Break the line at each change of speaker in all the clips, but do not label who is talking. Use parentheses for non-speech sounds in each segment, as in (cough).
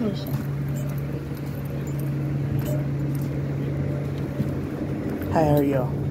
location.
Hi, how are you?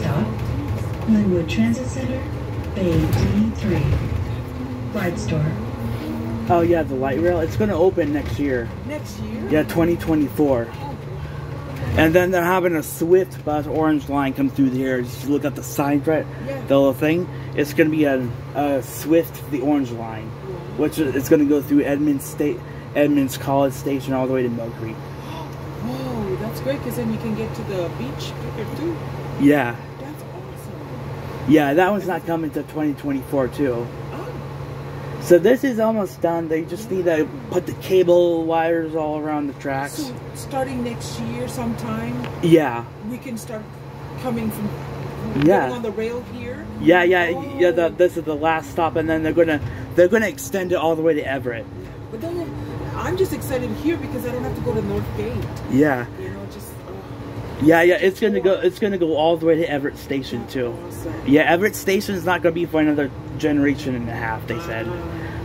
Lynnwood Transit Center, Bay D3. Ride Store.
Oh yeah, the light rail. It's gonna open next year.
Next year?
Yeah, 2024. And then they're having a Swift bus Orange line come through here. Just look at the sign right,
Yeah.
the little thing. It's gonna be a, a Swift the Orange line, which is it's gonna go through Edmonds State, Edmonds College Station all the way to Mill Creek.
Great because then you can get to the beach quicker too.
Yeah,
That's awesome.
yeah, that one's not coming to 2024 too.
Oh,
So this is almost done. They just need to put the cable wires all around the tracks.
so starting next year sometime,
Yeah,
we can start coming from
Yeah.
on the rail here.
yeah, yeah, yeah. Oh. The,
Oh.
this is the last stop, and then they're gonna they're gonna extend it all the way to Everett.
But then I'm just excited here because I don't have to go to North Gate.
Yeah,
You know, oh,
yeah, yeah. It's gonna go. It's gonna go all the way to Everett Station too. Yeah, Everett Station is not gonna be for another generation and a half. They said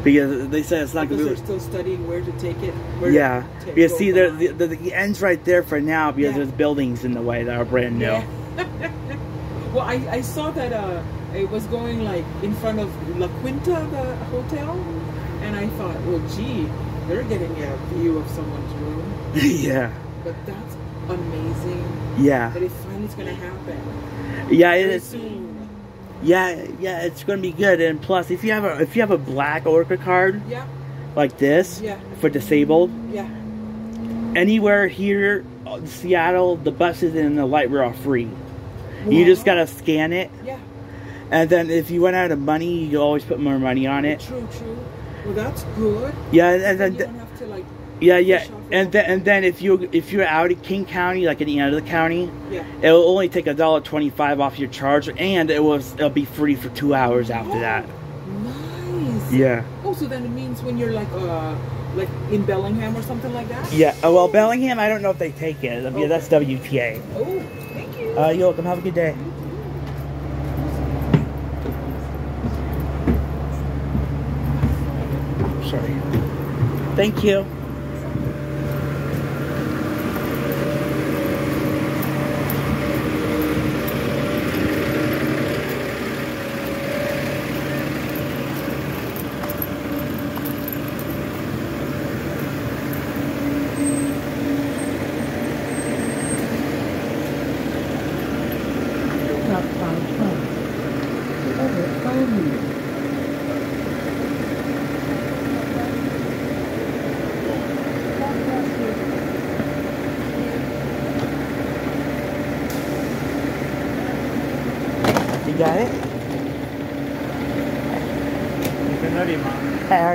because they said it's not
because
gonna
they're still studying where to take it. Where
Yeah,
to
because see, the, the, the end's right there for now because
Yeah.
there's buildings in the way that are brand new.
Yeah. (laughs) well, I, I saw that uh, it was going like in front of La Quinta, the hotel, and I thought, well, gee, they're getting a view of someone's room. (laughs)
yeah,
But that's amazing
yeah,
that it finally is going to happen
yeah. It is.
soon.
Yeah, yeah. It's gonna be good. And plus, if you have a if you have a black Orca card
Yeah,
like this
Yeah.
for disabled,
yeah.
anywhere here, uh, Seattle, the buses and the light rail are free. You just gotta scan it,
Yeah,
and then if you run out of money, you always put more money on it.
true, true. Well, that's good.
Yeah, and
Then
then
you don't have to like,
yeah, yeah, and then and then if you if you're out of King County, like any other county,
yeah.
it'll only take a dollar twenty five off your charge, and it was it'll be free for two hours after that.
Nice.
Yeah,
Oh, so then it means when you're like, uh, like in Bellingham or something like that.
yeah. Oh, well, Bellingham, I don't know if they take it. I mean, that's WTA.
Oh, thank you.
Uh, you're welcome. Have a good day. Sorry. Thank you.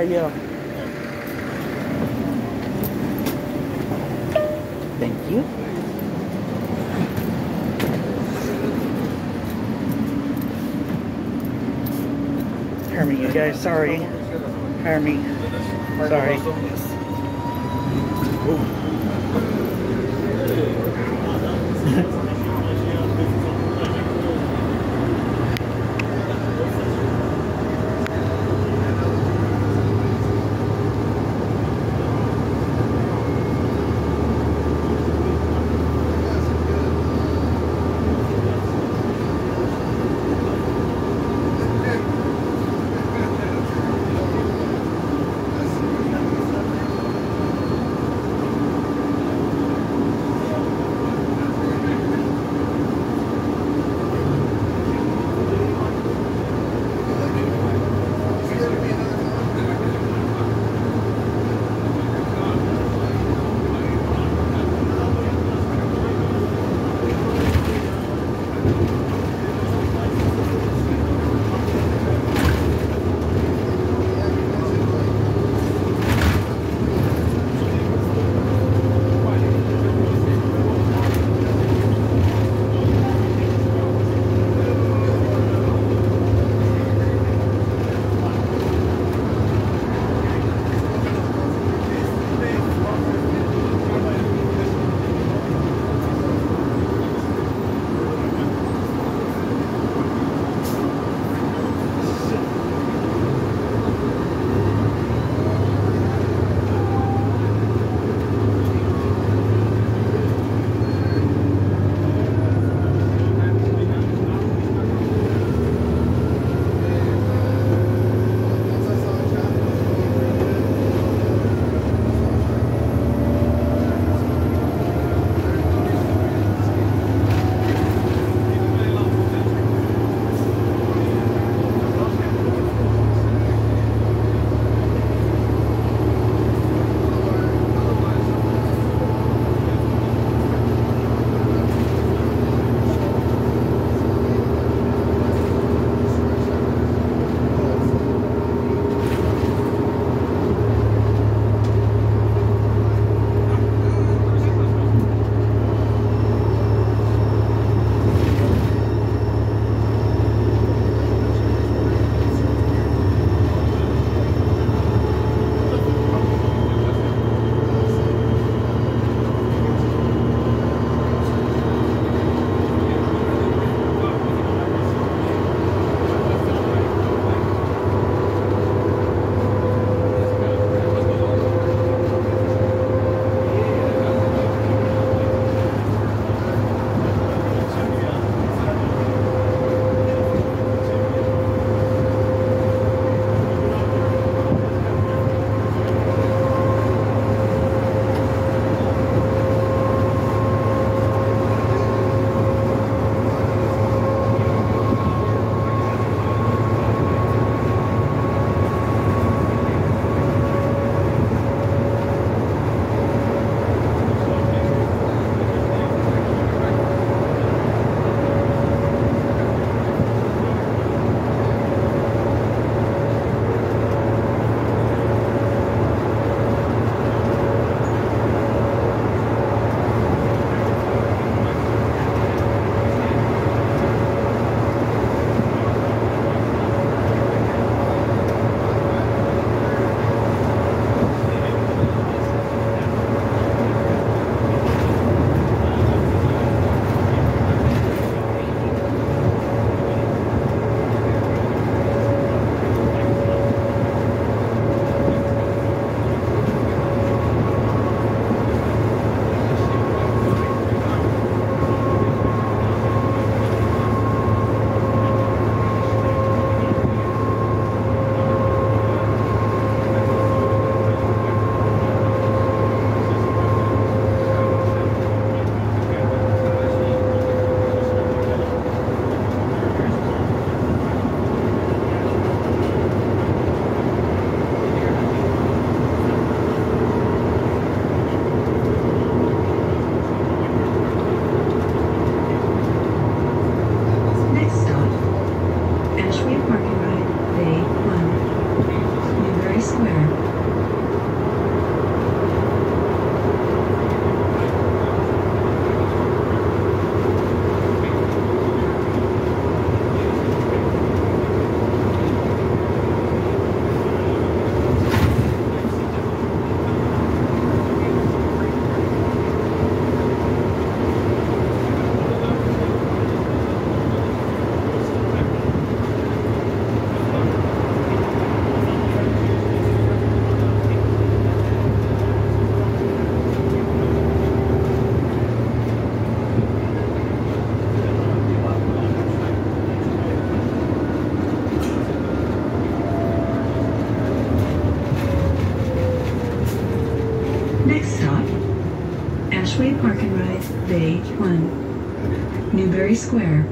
How are you? Thank you. Hermie, you guys, sorry. Hermie, sorry.
Expressway Park and Ride, Bay 1. Newberry Square,